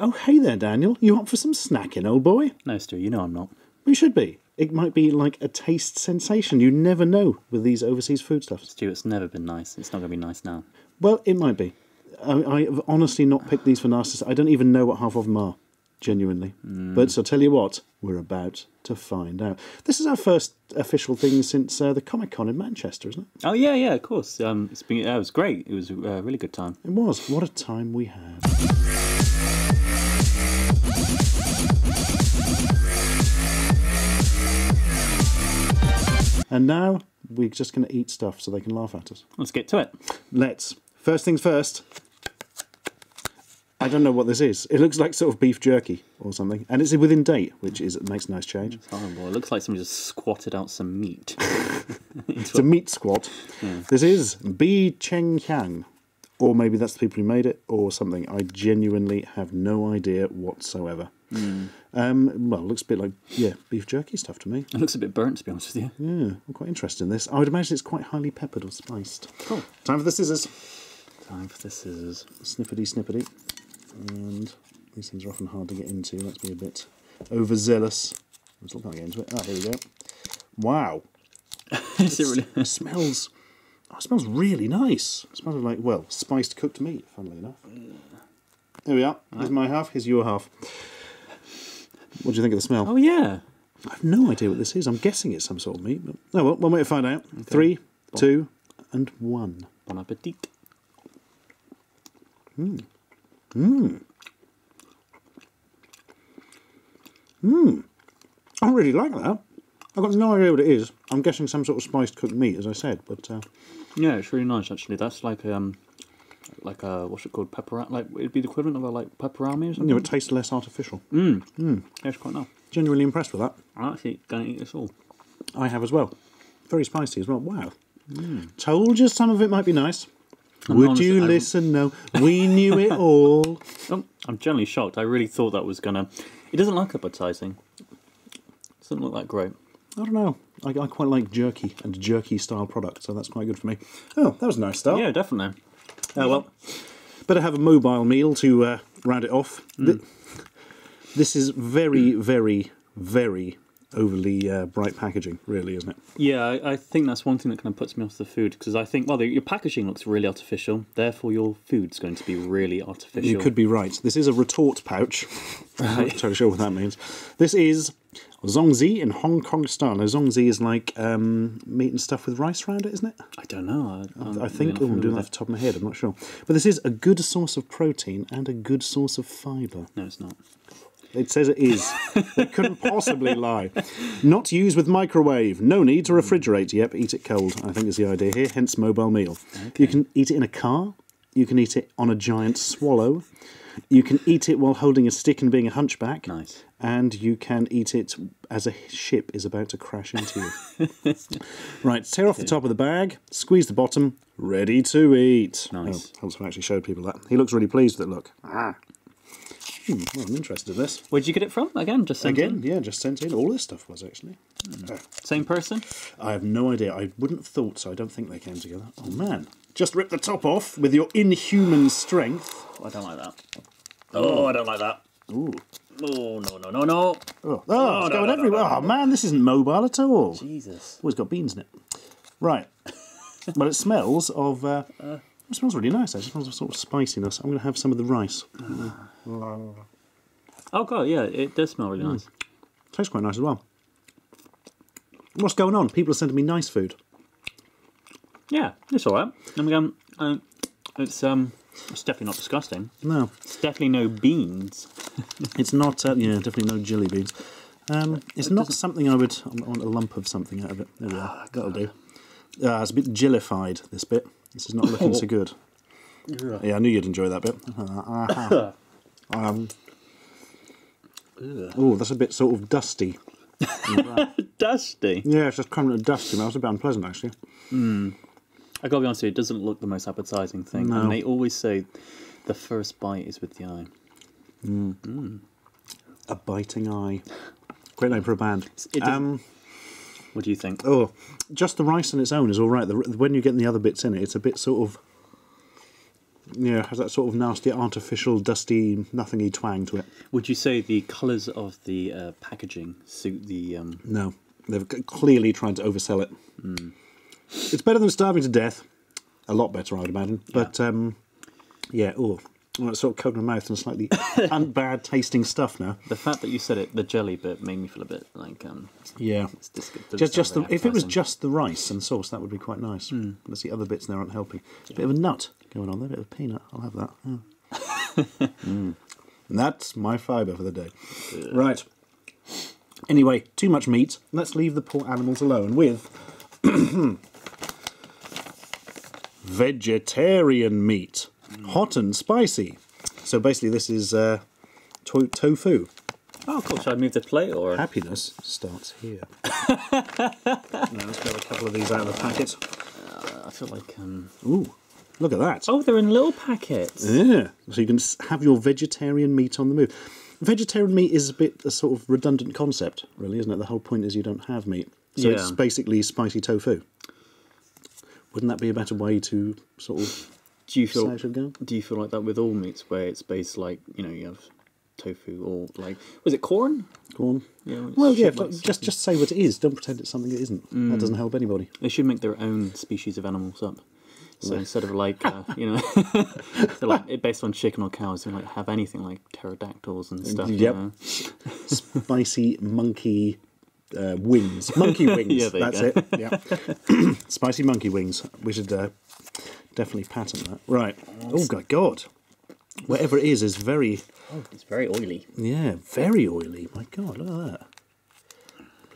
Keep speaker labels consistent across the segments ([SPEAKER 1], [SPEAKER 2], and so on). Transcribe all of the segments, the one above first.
[SPEAKER 1] Oh, hey there, Daniel. You up for some snacking, old boy?
[SPEAKER 2] No, Stu, you know I'm not.
[SPEAKER 1] We should be. It might be like a taste sensation. You never know with these overseas foodstuffs.
[SPEAKER 2] Stu, it's never been nice. It's not going to be nice now.
[SPEAKER 1] Well, it might be. I, have honestly not picked these for narcissists. I don't even know what half of them are, genuinely. But I'll tell you what, we're about to find out. This is our first official thing since uh, the Comic Con in Manchester, isn't it?
[SPEAKER 2] Oh yeah, yeah, of course. Um, it's been, uh, it was great. It was a uh, really good time.
[SPEAKER 1] It was. What a time we had. And now we're just going to eat stuff so they can laugh at us.
[SPEAKER 2] Let's get to it.
[SPEAKER 1] Let's. First things first. I don't know what this is. It looks like sort of beef jerky or something, and it's within date, which is makes a nice change.
[SPEAKER 2] It's horrible. It looks like somebody just squatted out some meat.
[SPEAKER 1] It's a meat squat. This is Bee Cheng Hiang, or maybe that's the people who made it, or something. I genuinely have no idea whatsoever. Um, well, it looks a bit like yeah, beef jerky stuff to me.
[SPEAKER 2] it looks a bit burnt, to be honest with you.
[SPEAKER 1] Yeah, I'm quite interested in this. I would imagine it's quite highly peppered or spiced. Cool. Time for the scissors.
[SPEAKER 2] Time for the scissors.
[SPEAKER 1] Snippety snippety. And these things are often hard to get into. Let's be a bit overzealous. I still can't get into it. Ah, here we go. Wow.
[SPEAKER 2] Is it really?
[SPEAKER 1] Smells. Oh, it smells really nice. It smells like well, spiced cooked meat. Funnily enough. There we are. Here's my half. Here's your half. What do you think of the smell?
[SPEAKER 2] Oh yeah.
[SPEAKER 1] I have no idea what this is. I'm guessing it's some sort of meat. But oh well, one way to find out. Three, two, and one.
[SPEAKER 2] Bon appetit. Mmm. Mmm. Mmm.
[SPEAKER 1] I really like that. I've got no idea what it is. I'm guessing some sort of spiced cooked meat, as I said. But uh,
[SPEAKER 2] Yeah, it's really nice actually. That's like um, like a what's it called? Pepper. Like it'd be the equivalent of a like Peperami or something.
[SPEAKER 1] know, it tastes less artificial.
[SPEAKER 2] Mmm, Yeah, it's quite nice.
[SPEAKER 1] Genuinely impressed with that.
[SPEAKER 2] I'm actually going to eat this all.
[SPEAKER 1] I have as well. Very spicy as well. Wow. Told you some of it might be nice. Would
[SPEAKER 2] honestly,
[SPEAKER 1] you listen? No, we knew it all.
[SPEAKER 2] I'm generally shocked. I really thought that was gonna. It doesn't look appetizing. Doesn't look that great.
[SPEAKER 1] I don't know. I, I quite like jerky and jerky style products, so that's quite good for me. Oh, that was a nice start.
[SPEAKER 2] Yeah, definitely.
[SPEAKER 1] Oh well. Better have a mobile meal to uh, round it off. Th- This is very, very, very overly uh, bright packaging, really, isn't it?
[SPEAKER 2] Yeah, I, I think that's one thing that kind of puts me off the food because I think, well, the, your packaging looks really artificial. Therefore, your food's going to be really artificial.
[SPEAKER 1] You could be right. This is a retort pouch. I'm not entirely sure what that means. This is zongzi in Hong Kong style. Now, zongzi is like um, meat and stuff with rice around it, isn't it?
[SPEAKER 2] I don't know. I,
[SPEAKER 1] I think. Oh, I'm doing that off the top of my head. I'm not sure. But this is a good source of protein and a good source of fibre.
[SPEAKER 2] No, it's not.
[SPEAKER 1] It says it is. it couldn't possibly lie. Not used with microwave. No need to refrigerate. Yep, eat it cold. I think is the idea here. Hence mobile meal. You can eat it in a car. You can eat it on a giant swallow. You can eat it while holding a stick and being a hunchback.
[SPEAKER 2] Nice.
[SPEAKER 1] And you can eat it as a ship is about to crash into you. right, tear off the top of the bag, squeeze the bottom, ready to eat.
[SPEAKER 2] Nice.
[SPEAKER 1] Oh, actually showed people that. He looks really pleased with it, look. Ah. Hmm, well, I'm interested in this.
[SPEAKER 2] Where'd you get it from? Again, just sent
[SPEAKER 1] Again,
[SPEAKER 2] in?
[SPEAKER 1] yeah, just sent in. All this stuff was actually.
[SPEAKER 2] Same person?
[SPEAKER 1] I have no idea. I wouldn't have thought so. I don't think they came together. Oh man. Just rip the top off with your inhuman strength.
[SPEAKER 2] Oh, I don't like that. Oh, I don't like that.
[SPEAKER 1] Ooh.
[SPEAKER 2] Oh, no, no, no, no.
[SPEAKER 1] Oh, oh, it's
[SPEAKER 2] no,
[SPEAKER 1] going
[SPEAKER 2] no,
[SPEAKER 1] everywhere.
[SPEAKER 2] no,
[SPEAKER 1] Oh man, this isn't mobile at all.
[SPEAKER 2] Jesus.
[SPEAKER 1] Oh, it's got beans in it. Right. well, it smells of. Uh, it smells really nice. Actually. It smells of sort of spiciness. I'm going to have some of the rice.
[SPEAKER 2] Oh, God, yeah, it does smell really nice.
[SPEAKER 1] Tastes quite nice as well. What's going on? People are sending me nice food.
[SPEAKER 2] Yeah, it's all right. And again, uh, it's, um, it's definitely not disgusting.
[SPEAKER 1] No,
[SPEAKER 2] It's definitely no beans.
[SPEAKER 1] It's not. Uh, yeah, definitely no jelly beans. Um, it's not something I would. I want a lump of something out of it. There we are. That'll do. Uh, it's a bit jellified. This bit. This is not looking so good. Yeah, I knew you'd enjoy that bit. Uh-huh. um, oh, that's a bit sort of dusty.
[SPEAKER 2] Dusty.
[SPEAKER 1] Yeah, it's just kind of dusty. That was a bit unpleasant, actually.
[SPEAKER 2] I gotta be honest with you, it doesn't look the most appetizing thing.
[SPEAKER 1] No.
[SPEAKER 2] And they always say the first bite is with the eye.
[SPEAKER 1] A biting eye. Great name for a band. Um,
[SPEAKER 2] What do you think?
[SPEAKER 1] oh, just the rice on its own is all right. The, when you get the other bits in it, it's a bit sort of. Yeah, has that sort of nasty, artificial, dusty, nothingy twang to it.
[SPEAKER 2] Would you say the colours of the uh, packaging suit the? Um,
[SPEAKER 1] No, they've clearly tried to oversell it. It's better than starving to death. A lot better, I'd imagine. But um, yeah, oh, well, it's sort of cold in my mouth and slightly unbad tasting stuff now.
[SPEAKER 2] the fact that you said it, the jelly bit, made me feel a bit like um,
[SPEAKER 1] Yeah.
[SPEAKER 2] it's dis-
[SPEAKER 1] Just, just the, if it was just the rice and sauce, that would be quite nice. Let's see, other bits there aren't helping. A bit of a nut going on there, a bit of peanut. I'll have that. yeah. Mm. And that's my fibre for the day. Right. Anyway, too much meat. Let's leave the poor animals alone with vegetarian meat, hot and spicy. So basically, this is uh, to- tofu.
[SPEAKER 2] Oh, cool. Should I move the plate or?
[SPEAKER 1] Happiness starts here. now let's grab a couple of these out of the packet.
[SPEAKER 2] I feel like um.
[SPEAKER 1] Ooh, look at that.
[SPEAKER 2] Oh, they're in little packets.
[SPEAKER 1] Yeah, so you can have your vegetarian meat on the move. Vegetarian meat is a bit a sort of redundant concept, really, isn't it? The whole point is you don't have meat, so it's basically spicy tofu. Wouldn't that be a better way to sort of
[SPEAKER 2] Do you feel?
[SPEAKER 1] it should go?
[SPEAKER 2] Do you feel like that with all meats, where it's based like you know you have tofu or like was it corn?
[SPEAKER 1] corn.
[SPEAKER 2] Yeah,
[SPEAKER 1] Well, yeah,
[SPEAKER 2] like
[SPEAKER 1] just just say what it is. Don't pretend it's something it isn't. That doesn't help anybody.
[SPEAKER 2] They should make their own species of animals up. So instead of like uh, you know, so like it based on chicken or cows, they like have anything like pterodactyls and stuff. you know?
[SPEAKER 1] Spicy monkey uh, wings. Monkey wings.
[SPEAKER 2] Yeah,
[SPEAKER 1] That's
[SPEAKER 2] go.
[SPEAKER 1] it. Yeah. Spicy monkey wings. We should uh, definitely patent that. Right. Oh, my God. Whatever it is, is very,
[SPEAKER 2] Oh, it's very oily.
[SPEAKER 1] yeah, very oily. My God, look at that.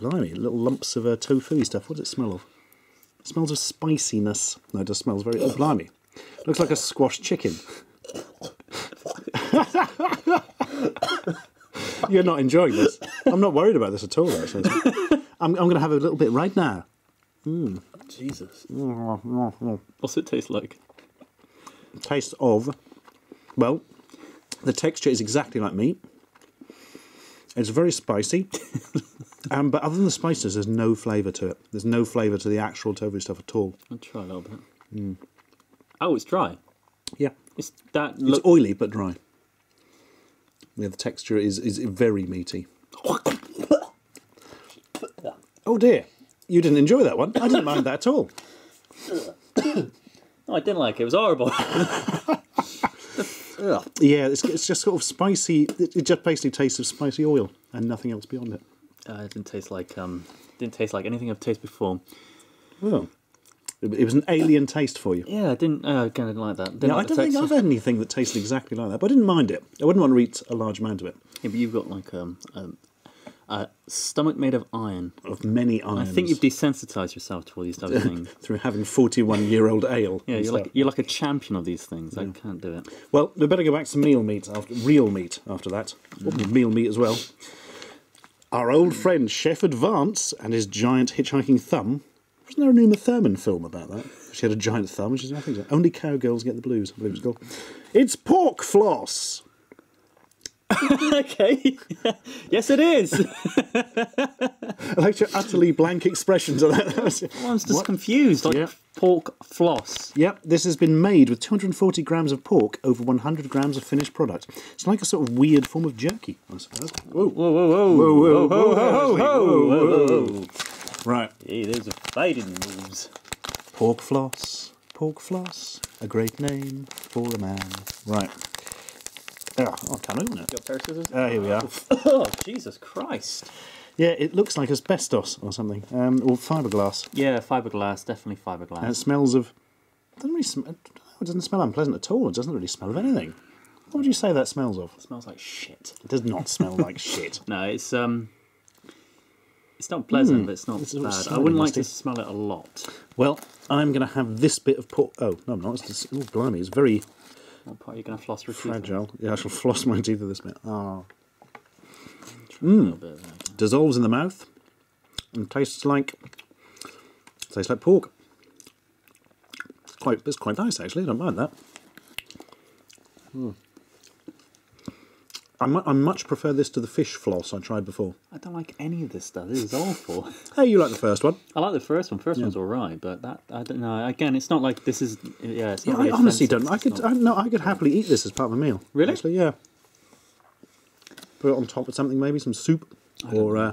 [SPEAKER 1] Blimey, little lumps of uh, tofu stuff. What does it smell of? It smells of spiciness. No, it just smells very. Oh, blimey. Looks like a squashed chicken. You're not enjoying this. I'm not worried about this at all, actually. I'm, I'm going to have a little bit right now.
[SPEAKER 2] Jesus. What's it taste like?
[SPEAKER 1] Taste of. Well, the texture is exactly like meat. It's very spicy. um, but other than the spices, there's no flavour to it. There's no flavour to the actual tofu stuff at all.
[SPEAKER 2] I'll try a little bit. Oh, it's dry.
[SPEAKER 1] Yeah.
[SPEAKER 2] It's that
[SPEAKER 1] It's oily but dry. Yeah, the texture is, is very meaty. Oh dear. You didn't enjoy that one. I didn't mind that at all.
[SPEAKER 2] No, I didn't like it. It was horrible. Ugh.
[SPEAKER 1] Yeah, it's, it's just sort of spicy. It, it just basically tastes of spicy oil and nothing else beyond it.
[SPEAKER 2] Uh, it didn't taste like um, didn't taste like anything I've tasted before.
[SPEAKER 1] Well, it, it was an alien taste for you.
[SPEAKER 2] Yeah, I didn't. Uh, kind of like that. Didn't
[SPEAKER 1] Yeah, I
[SPEAKER 2] like the
[SPEAKER 1] don't think. I've had anything that tasted exactly like that, but I didn't mind it. I wouldn't want to eat a large amount of it.
[SPEAKER 2] Yeah, but you've got like um, um, a stomach made of iron.
[SPEAKER 1] Of many
[SPEAKER 2] iron.
[SPEAKER 1] I
[SPEAKER 2] think you've desensitized yourself to all these type of things.
[SPEAKER 1] through having forty-one-year-old ale.
[SPEAKER 2] Yeah, you're like you're like a champion of these things. I can't do it.
[SPEAKER 1] Well, we better go back to meal meat after real meat after that. Or mm. Meal meat as well. Our old friend Chef Advance and his giant hitchhiking thumb. Wasn't there a Uma Thurman film about that? She had a giant thumb. She's, I think so. Only cowgirls get the blues. I believe it's called. It's pork floss.
[SPEAKER 2] okay. yes, it is.
[SPEAKER 1] I like your utterly blank expressions of that.
[SPEAKER 2] I was just confused. Like
[SPEAKER 1] Yeah.
[SPEAKER 2] pork floss.
[SPEAKER 1] Yep, this has been made with 240 grams of pork over 100 grams of finished product. It's like a sort of weird form of jerky, I suppose. Whoa,
[SPEAKER 2] Whoa, whoa, whoa,
[SPEAKER 1] whoa, whoa, whoa,
[SPEAKER 2] whoa,
[SPEAKER 1] whoa,
[SPEAKER 2] whoa, whoa, whoa.
[SPEAKER 1] Right.
[SPEAKER 2] Hey, there's a fighting moves.
[SPEAKER 1] Pork floss, pork floss, a great name for a man. Right. Oh, I can't open it.
[SPEAKER 2] Got a pair of scissors?
[SPEAKER 1] Ah, here we are.
[SPEAKER 2] Oh, Jesus Christ.
[SPEAKER 1] Yeah, it looks like asbestos or something, um, or fiberglass.
[SPEAKER 2] Yeah, fiberglass, definitely fiberglass.
[SPEAKER 1] And it smells of. Doesn't really sm- it doesn't smell unpleasant at all. It doesn't really smell of anything. What would you say that smells of?
[SPEAKER 2] It smells like shit.
[SPEAKER 1] It does not smell like shit.
[SPEAKER 2] No, it's um, it's not pleasant, but it's not
[SPEAKER 1] It's
[SPEAKER 2] bad. I wouldn't like to smell it a lot.
[SPEAKER 1] Well, I'm going to have this bit of pork. Oh, no, I'm not. It's just, oh, blimey, it's very
[SPEAKER 2] What part are you going to floss your teeth? with?
[SPEAKER 1] fragile. Yeah, I shall floss my teeth with this bit. Ah.
[SPEAKER 2] Little bit.
[SPEAKER 1] Dissolves in the mouth and tastes like tastes like pork. It's quite, it's quite nice actually. I don't mind that. Hmm. I, mu- I much prefer this to the fish floss I tried before.
[SPEAKER 2] I don't like any of this stuff. This is awful.
[SPEAKER 1] Hey, you like the first one?
[SPEAKER 2] I like the first one. First one's all right, but that I don't know. Again, it's not like this is. Yeah, it's
[SPEAKER 1] Yeah,
[SPEAKER 2] not.
[SPEAKER 1] I honestly
[SPEAKER 2] offensive.
[SPEAKER 1] don't. I could,
[SPEAKER 2] not-
[SPEAKER 1] I, no, I could happily eat this as part of a meal.
[SPEAKER 2] Really?
[SPEAKER 1] Actually, yeah. Put it on top of something, maybe some soup or uh,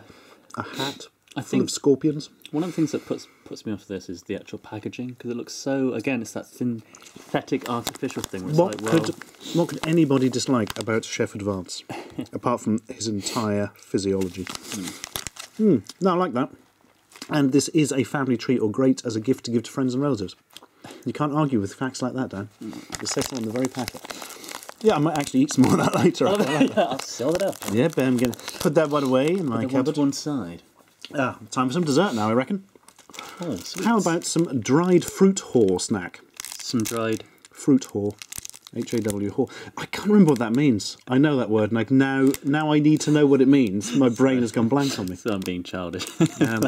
[SPEAKER 1] a hat
[SPEAKER 2] I
[SPEAKER 1] full
[SPEAKER 2] think-
[SPEAKER 1] of scorpions.
[SPEAKER 2] One of the things that puts puts me off this is the actual packaging because it looks so. Again, it's that synthetic, artificial thing. Where it's
[SPEAKER 1] What
[SPEAKER 2] like, well,
[SPEAKER 1] could what could anybody dislike about Chef Advance, apart from his entire physiology? Hmm. No, I like that. And this is a family treat or great as a gift to give to friends and relatives. You can't argue with facts like that, Dan. It's set on the very packet. Yeah, I might actually eat some more of that later. Like that.
[SPEAKER 2] I'll sell it up.
[SPEAKER 1] yeah, but I'm going to put that one away in my cupboard.
[SPEAKER 2] one side.
[SPEAKER 1] Ah, time for some dessert now, I reckon.
[SPEAKER 2] Oh, sweet.
[SPEAKER 1] How about some dried fruit haw snack?
[SPEAKER 2] some dried?
[SPEAKER 1] Fruit haw. H A W haw. I can't remember what that means. I know that word, and I, now now I need to know what it means. My brain has gone blank on me.
[SPEAKER 2] So I'm being childish.
[SPEAKER 1] Um,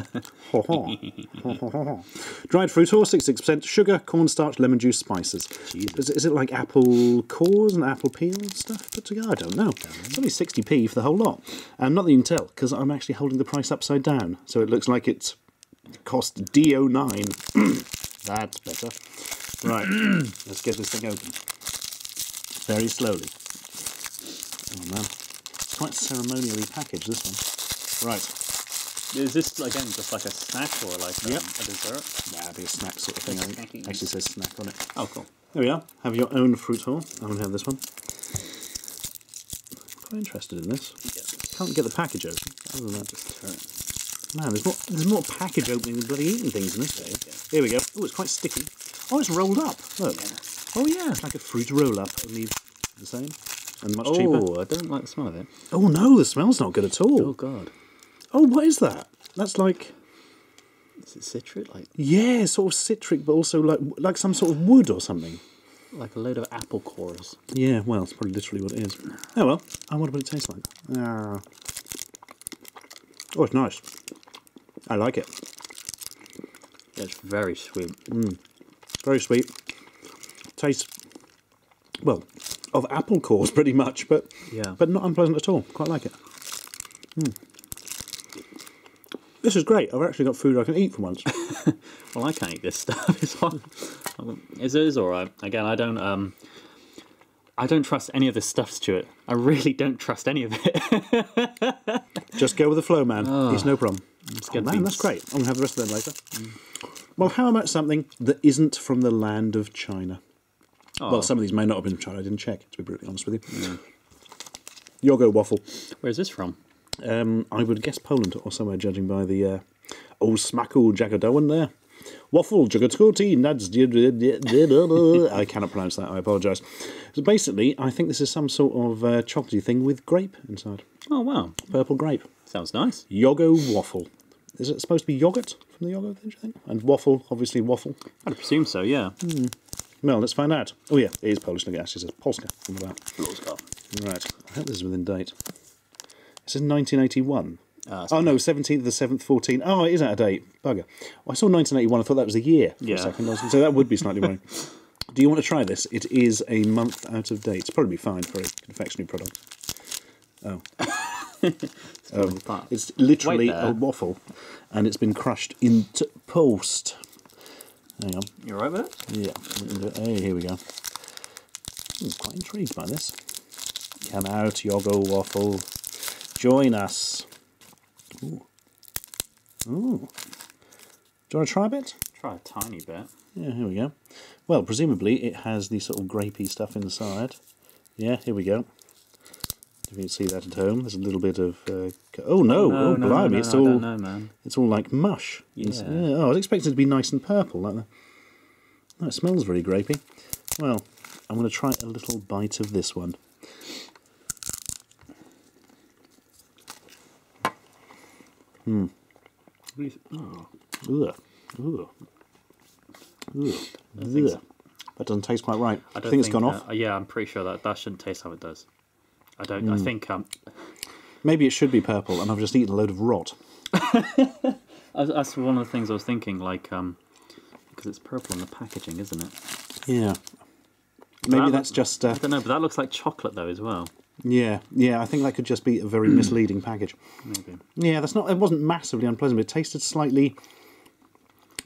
[SPEAKER 1] haw, haw. Haw, haw, haw, haw. Dried fruit haw, 66% sugar, cornstarch, lemon juice, spices.
[SPEAKER 2] Jesus.
[SPEAKER 1] Is, it- is it like apple cores and apple peel stuff put together? I don't know. It's only 60p for the whole lot. Um, not that you can tell, because I'm actually holding the price upside down, so it looks like it's cost DO9. That's better. Right, let's get this thing open. Very slowly. Oh man, it's quite ceremonially packaged, this one. Right.
[SPEAKER 2] is this again just like a snack or like um,
[SPEAKER 1] Yep.
[SPEAKER 2] a dessert?
[SPEAKER 1] Yeah, it'd be a snack sort of thing, I think. Actually says snack on it.
[SPEAKER 2] Oh, cool.
[SPEAKER 1] There we are. Have your own fruit haw. I'm going to have this one. Quite interested in this. Can't get the package open. Other than that, just Man, there's more, there's more package opening than bloody eating things in this day. Here we go. Oh, it's quite sticky. Oh, it's rolled up. Look. Oh, yeah. It's like a fruit roll up, only the same and much cheaper.
[SPEAKER 2] Oh, I don't like the smell of it.
[SPEAKER 1] Oh, no, the smell's not good at all.
[SPEAKER 2] Oh God,
[SPEAKER 1] Oh, what is that? That's like,
[SPEAKER 2] is it citric? Like
[SPEAKER 1] yeah, sort of citric, but also like like some sort of wood or something.
[SPEAKER 2] like a load of apple cores.
[SPEAKER 1] Yeah, well, it's probably literally what it is. Oh well, I wonder what it tastes like. Ah. Oh, it's nice. I like it.
[SPEAKER 2] It's very sweet.
[SPEAKER 1] Very sweet. Tastes well of apple cores pretty much, but
[SPEAKER 2] Yeah.
[SPEAKER 1] but not unpleasant at all. Quite like it. Hmm. This is great. I've actually got food I can eat for once.
[SPEAKER 2] Well, I can't eat this stuff. It's fine. It is all right. Again, I don't. Um, I don't trust any of this stuff, Stuart. I really don't trust any of it.
[SPEAKER 1] Just go with the flow, man. It's no problem. Oh, man, that's great. I'm gonna have the rest of them later. Well, how about something that isn't from the land of China?
[SPEAKER 2] Oh,
[SPEAKER 1] Well, some of these may not have been from China. I didn't check, to be brutally honest with you. Yogo waffle.
[SPEAKER 2] where's this from?
[SPEAKER 1] Um, I would guess Poland or somewhere, judging by the uh, old smackle jagadowan there. Waffle jagatoti nads. I cannot pronounce that. I apologise. So basically, I think this is some sort of uh, chocolatey thing with grape inside.
[SPEAKER 2] Oh wow,
[SPEAKER 1] Purple grape.
[SPEAKER 2] sounds nice.
[SPEAKER 1] Yogo waffle. Is it supposed to be yogurt from the yogurt thing? do you think? And waffle, obviously waffle.
[SPEAKER 2] I'd presume so. Yeah.
[SPEAKER 1] Well, let's find out. Oh yeah, it is Polish. Look, it says Polska on the back. Right. I hope this is within date. It says 1981.
[SPEAKER 2] Ah,
[SPEAKER 1] oh no, 17th of the 7th, 14. Oh, it is out of date. Bugger. Well, I saw 1981. I thought that was a year for
[SPEAKER 2] Yeah.
[SPEAKER 1] a second. I was gonna say that would be slightly worrying. Do you want to try this? It is a month out of date. It's probably fine for a confectionery product. Oh. oh.
[SPEAKER 2] fine.
[SPEAKER 1] It's literally a waffle and it's been crushed into post. Hang on.
[SPEAKER 2] You're right with it?
[SPEAKER 1] Yeah. Hey, here we go. I'm quite intrigued by this. Come out, Yogo Waffle. Join us. Ooh. Ooh. Do you want to try a bit?
[SPEAKER 2] Try a tiny bit.
[SPEAKER 1] Yeah, here we go. Well, presumably it has the sort of grapey stuff inside. Yeah, here we go. If you see that at home, there's a little bit of. Uh, oh no!
[SPEAKER 2] no,
[SPEAKER 1] oh
[SPEAKER 2] no,
[SPEAKER 1] blimey!
[SPEAKER 2] no,
[SPEAKER 1] it's all.
[SPEAKER 2] know.
[SPEAKER 1] It's all like mush. It's-
[SPEAKER 2] Yeah.
[SPEAKER 1] Oh, I was expecting it to be nice and purple like that. Oh, it smells very grapey. Well, I'm going to try a little bite of this one.
[SPEAKER 2] Oh,
[SPEAKER 1] Ugh. Ugh. Ugh. Ugh. That doesn't taste quite right. I,
[SPEAKER 2] I don't
[SPEAKER 1] think it's gone
[SPEAKER 2] that-
[SPEAKER 1] off.
[SPEAKER 2] uh, yeah, I'm pretty sure that that shouldn't taste how it does. I don't. I think um,
[SPEAKER 1] Maybe it should be purple, and I've just eaten a load of rot.
[SPEAKER 2] that's- that's one of the things I was thinking. Like um, because it's purple on the packaging, isn't it?
[SPEAKER 1] Yeah. Maybe
[SPEAKER 2] that
[SPEAKER 1] that's
[SPEAKER 2] look-
[SPEAKER 1] just. Uh,
[SPEAKER 2] I don't know, but that looks like chocolate though as well.
[SPEAKER 1] Yeah, yeah. I think that could just be a very misleading package.
[SPEAKER 2] Maybe.
[SPEAKER 1] Yeah, that's not. It wasn't massively unpleasant. But it tasted slightly,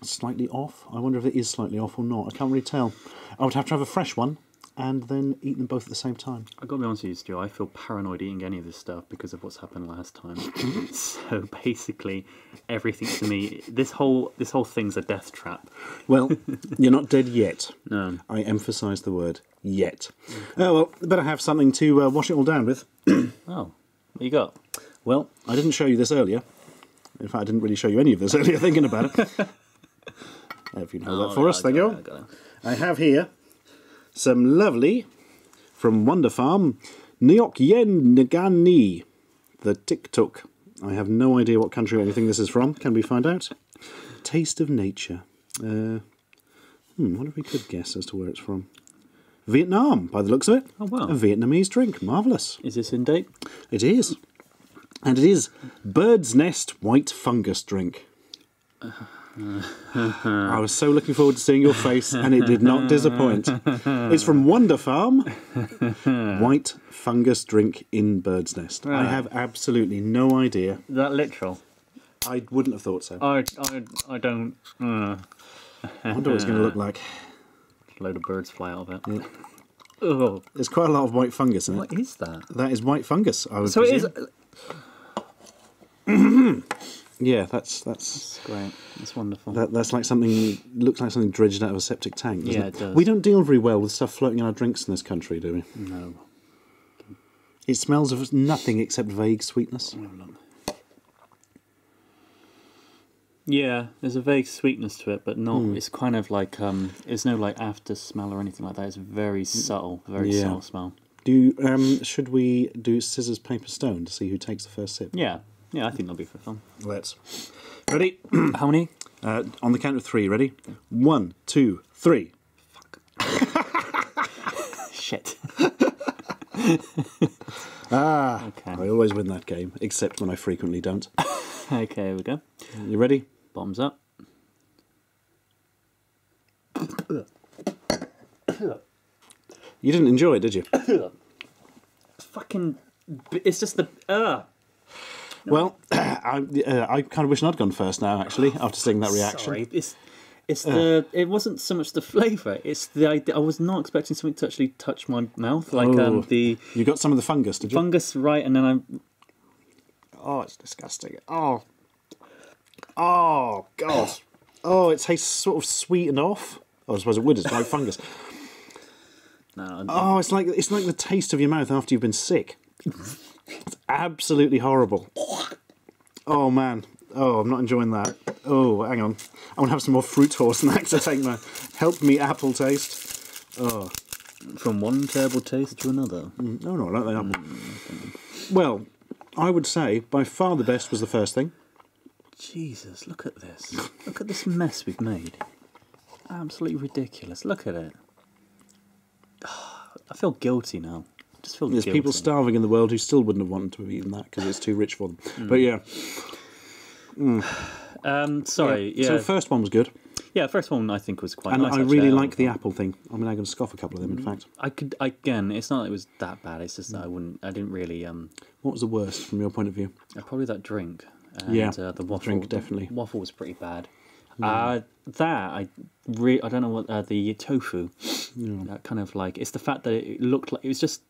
[SPEAKER 1] slightly off. I wonder if it is slightly off or not. I can't really tell. I would have to have a fresh one and then eat them both at the same time.
[SPEAKER 2] I gotta be honest with you, Stu. I feel paranoid eating any of this stuff because of what's happened last time. so basically, everything to me, this whole this whole thing's a death trap.
[SPEAKER 1] Well, you're not dead yet.
[SPEAKER 2] No.
[SPEAKER 1] I emphasise the word yet. Oh well, better have something to uh, wash it all down with.
[SPEAKER 2] Oh, what you got?
[SPEAKER 1] Well, I didn't show you this earlier. In fact, I didn't really show you any of this earlier. Thinking about it. if you can hold that for us, thank you. I have here some lovely from Wonder Farm Nyok Yen Nagani, the Tic Tuk. I have no idea what country or anything this is from. Can we find out? Taste of Nature. Uh, hmm, what if we could guess as to where it's from? Vietnam, by the looks of it.
[SPEAKER 2] Oh, wow.
[SPEAKER 1] A Vietnamese drink. Marvellous.
[SPEAKER 2] Is this in date?
[SPEAKER 1] It is. And it is Bird's Nest White Fungus Drink. I was so looking forward to seeing your face, and it did not disappoint. It's from Wonder Farm. White fungus drink in Bird's Nest. I have absolutely no idea.
[SPEAKER 2] Is that literal?
[SPEAKER 1] I wouldn't have thought so.
[SPEAKER 2] I, I, I don't. Uh,
[SPEAKER 1] I wonder what it's going to look like.
[SPEAKER 2] a load of birds fly out of it. Oh,
[SPEAKER 1] There's quite a lot of white fungus in it.
[SPEAKER 2] what is that?
[SPEAKER 1] That is white fungus. I would
[SPEAKER 2] So it is.
[SPEAKER 1] Yeah, that's that's
[SPEAKER 2] It's great. That's wonderful.
[SPEAKER 1] that, that's like something looks like something dredged out of a septic tank. doesn't
[SPEAKER 2] Yeah, it does.
[SPEAKER 1] We don't deal very well with stuff floating in our drinks in this country, do we?
[SPEAKER 2] no.
[SPEAKER 1] It smells of nothing except vague sweetness.
[SPEAKER 2] Yeah, there's a vague sweetness to it, but not. It's kind of like um, it's no like after smell or anything like that. It's very subtle, very
[SPEAKER 1] Yeah.
[SPEAKER 2] subtle smell.
[SPEAKER 1] Do you, um, should we do scissors paper stone to see who takes the first sip?
[SPEAKER 2] Yeah, yeah, I think that'll be for fun.
[SPEAKER 1] Let's. Ready?
[SPEAKER 2] How many?
[SPEAKER 1] Uh, on the count of three. Ready? One, two, three. Fuck.
[SPEAKER 2] Shit.
[SPEAKER 1] Ah,
[SPEAKER 2] Okay.
[SPEAKER 1] I always win that game, except when I frequently don't.
[SPEAKER 2] Okay, here we go.
[SPEAKER 1] You ready?
[SPEAKER 2] Bombs up.
[SPEAKER 1] You didn't enjoy it, did you?
[SPEAKER 2] Fucking. It's just the. Uh,
[SPEAKER 1] Well, I, uh, I kind of wish I'd gone first now. Actually, after seeing that reaction.
[SPEAKER 2] Sorry, it's. It's the. It wasn't so much the flavour. It's the idea. I was not expecting something to actually touch my mouth, like
[SPEAKER 1] Oh.
[SPEAKER 2] um, the
[SPEAKER 1] You got some of the fungus, did you?
[SPEAKER 2] fungus, right? And then I.
[SPEAKER 1] oh, it's disgusting. Oh, oh, God. Oh, it tastes sort of sweet and off. Oh, I suppose it would. It's like fungus.
[SPEAKER 2] No,
[SPEAKER 1] Oh, it's like it's like the taste of your mouth after you've been sick. It's absolutely horrible. Oh man. Oh, I'm not enjoying that. Oh, hang on. I want to have some more fruit horse snack to take my help me apple taste. Oh,
[SPEAKER 2] from one terrible taste to another.
[SPEAKER 1] Mm, no, no, I like that apple. Well, I would say by far the best was the first thing.
[SPEAKER 2] Jesus, look at this. Look at this mess we've made. Absolutely ridiculous. Look at it. I feel guilty now. I just feel
[SPEAKER 1] There's people starving in the world who still wouldn't have wanted to have eaten that because it's too rich for them. But yeah,
[SPEAKER 2] Um, sorry. Yeah.
[SPEAKER 1] So the first one was good, Yeah,
[SPEAKER 2] first one I think was quite
[SPEAKER 1] and
[SPEAKER 2] nice.
[SPEAKER 1] I
[SPEAKER 2] actually.
[SPEAKER 1] really like the apple thing. I'm now going to scoff a couple of them. In fact,
[SPEAKER 2] I could again. It's not. that It was that bad. It's just that I wouldn't. I didn't really. Um,
[SPEAKER 1] what was the worst from your point of view?
[SPEAKER 2] uh, probably that drink. And,
[SPEAKER 1] Yeah,
[SPEAKER 2] uh, the waffle.
[SPEAKER 1] drink, definitely.
[SPEAKER 2] Waffle was pretty bad. Uh, that I re- I don't know what uh, the tofu. That kind of like it's the fact that it looked like it was just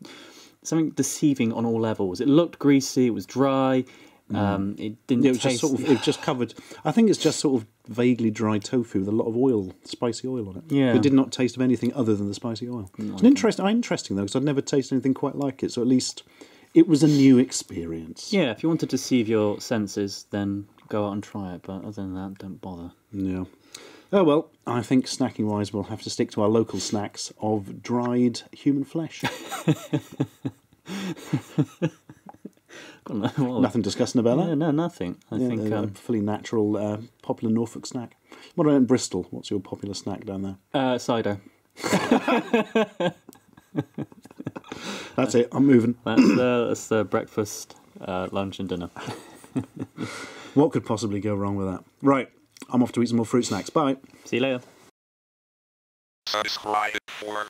[SPEAKER 2] something deceiving on all levels. It looked greasy. It was dry. Um, it didn't
[SPEAKER 1] Yeah, it was
[SPEAKER 2] taste.
[SPEAKER 1] just sort of it just covered. I think it's just sort of vaguely dry tofu with a lot of oil, spicy oil on it.
[SPEAKER 2] Yeah.
[SPEAKER 1] it did not taste of anything other than the spicy oil. It's an interesting, interesting though, because I'd never tasted anything quite like it. So at least it was a new experience.
[SPEAKER 2] yeah, if you want to deceive your senses, then go out and try it. But other than that, don't bother.
[SPEAKER 1] Yeah. Oh well, I think snacking wise, we'll have to stick to our local snacks of dried human flesh.
[SPEAKER 2] Well,
[SPEAKER 1] Nothing disgusting about that.
[SPEAKER 2] no, nothing. I
[SPEAKER 1] Yeah,
[SPEAKER 2] think
[SPEAKER 1] a
[SPEAKER 2] um,
[SPEAKER 1] fully natural, uh, popular Norfolk snack. What about in Bristol? What's your popular snack down there?
[SPEAKER 2] uh, cider.
[SPEAKER 1] That's it. I'm moving.
[SPEAKER 2] That's the, that's the breakfast, uh, lunch, and dinner.
[SPEAKER 1] What could possibly go wrong with that? Right, I'm off to eat some more fruit snacks. Bye.
[SPEAKER 2] See you later.
[SPEAKER 3] Subscribe for